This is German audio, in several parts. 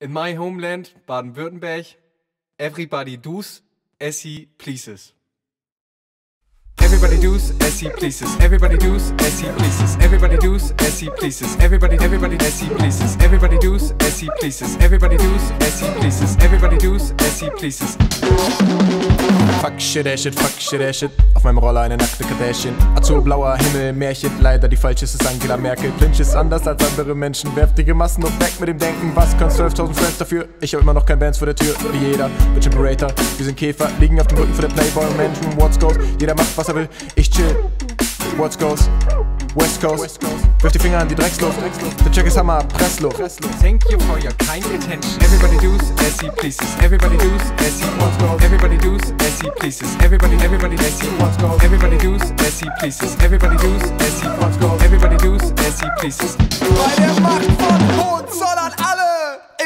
In my homeland, Baden-Württemberg, everybody does as he pleases. Everybody does as he pleases. Everybody does as he pleases. Everybody does as he pleases. Everybody, everybody as he pleases. Everybody does as he pleases. Everybody does as he pleases. Everybody does as he pleases. Fuck shit, that shit, fuck shit, that shit. Auf meinem Roller eine nackte Kardashian. Azurblauer Himmel, Märchen. Leider die falsche ist Angela Merkel. Lynch ist anders als andere Menschen. Werft die Massen und weg mit dem Denken. Was können 12.000 Friends dafür? Ich hab immer noch kein Bands vor der Tür. Wie jeder. Bitch Imperator. Wir sind Käfer. Liegen auf dem Rücken für der Playboy Menschen. What's goes? Jeder macht, was er will. Ich chill. What's goes? West Coast. West Coast. Wirf die Finger an die Drecksluft. The Check ist Hammer, Pressluft. Thank you for your kind attention. Everybody does as he pleases. Everybody does as he wants go. Everybody does as he pleases. Everybody, everybody as he wants go. Everybody does as he pleases. Everybody does as he wants go. Everybody does as he pleases. Bei der Macht von Hohenzollern alle!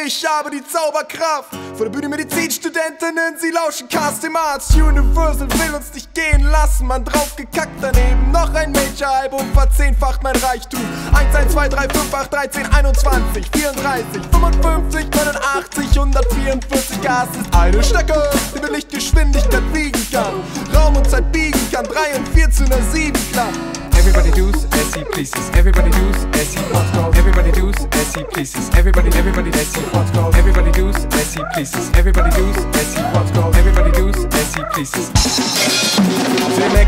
Ich habe die Zauberkraft! Vor der Bühne Medizinstudentinnen, sie lauschen Casting Arts. Universal will uns nicht gehen lassen, man drauf gekackt daneben. Noch ein Major-Album verzehnfacht mein Reichtum. 1, 1, 2, 3, 5, 8, 13, 21, 34, 55, 89, 144 Gas ist eine Strecke, die mit Lichtgeschwindigkeit fliegen kann. Raum und Zeit biegen kann, 3 und 4 zu einer 7 klappt. Everybody does as he pleases. Everybody does as he wants go. Everybody does as he pleases. Everybody, everybody as he wants go. Everybody does as he pleases. Everybody does as he wants go. Everybody does as he pleases.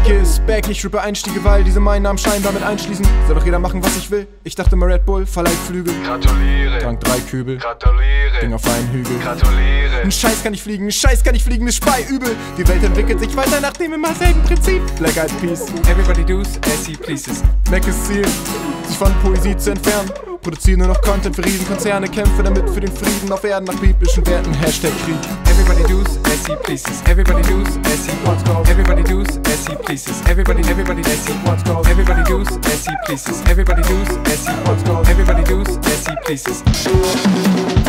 Mac ist back, ich rippe Einstiege, weil diese meinen Namen scheinbar mit einschließen. Soll doch jeder machen, was ich will. Ich dachte mal Red Bull, verleiht Flügel. Gratuliere, Trank drei Kübel, gratuliere, Ding auf einen Hügel. gratuliere. Ein Scheiß kann ich fliegen, ein Scheiß kann ich fliegen, ist Spei übel. Die Welt entwickelt sich weiter nach dem immer selben Prinzip. Black Eyed Peas, Everybody does as he pleases. Mac ist Ziel, sich von Poesie zu entfernen. Produziere nur noch Content für Riesenkonzerne, kämpfe damit für den Frieden auf Erden nach biblischen Werten. Hashtag Krieg. Everybody does as he pleases. Everybody does as he wants as he pleases. Everybody, everybody as he wants go. Everybody does as he pleases. Everybody does as he wants go. Everybody does as he pleases.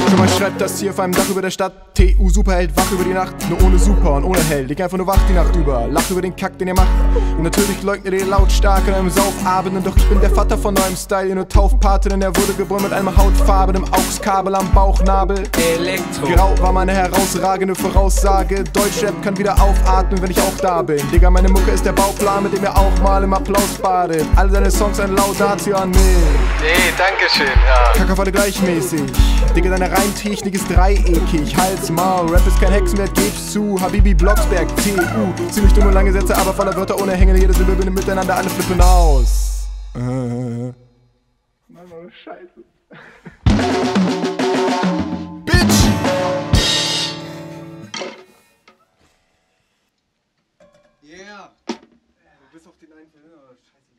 Guck mal, schreibt das hier auf einem Dach über der Stadt. TU Superheld, wach über die Nacht. Nur ohne Super und ohne Held. Ich einfach nur wach die Nacht über. Lach über den Kack, den ihr macht. Und natürlich leugnet ihr lautstark an einem Saufabend. Doch ich bin der Vater von neuem Style. Ihr nur Taufpate, denn er wurde geboren mit einem hautfarbenem Augskabel am Bauchnabel. Elektro. Grau war meine herausragende Voraussage. Deutschrap kann wieder aufatmen, wenn ich auch da bin. Digga, meine Mucke ist der Bauplan, mit dem ihr auch mal im Applaus badet. Alle seine Songs ein Laudatio an mich. Nee, danke schön, ja. Kack auf alle gleichmäßig. Digga, deine Reimtechnik ist dreieckig. Hals, Maul, Rap ist kein Hexenwert, geb's zu. Habibi, Blocksberg, TU. Ziemlich dumme lange Sätze, aber voller Wörter ohne Hängen. Jede Silbe bindet miteinander, alle flippen aus. Äh. Mann, oh, Scheiße. Yeah. Bis auf den einen Film, aber scheiße.